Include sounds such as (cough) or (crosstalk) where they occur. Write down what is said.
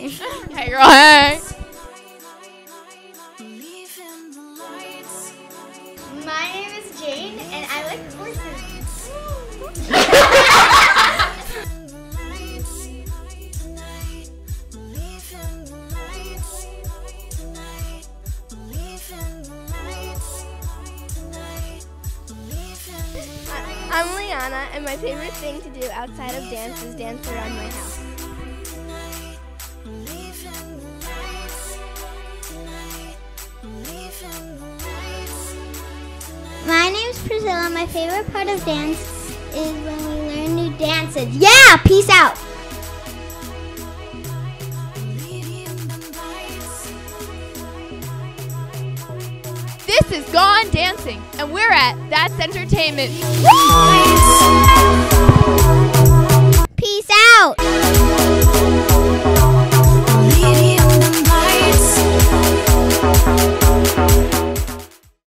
(laughs) hey, girl, hey. My name is Jane, and I like horses. I'm Liana, and my favorite thing to do outside of dance is dance around my house. My name's Priscilla. My favorite part of dance is when we learn new dances. Yeah, peace out. This is Gone Dancing, and we're at That's Entertainment. Peace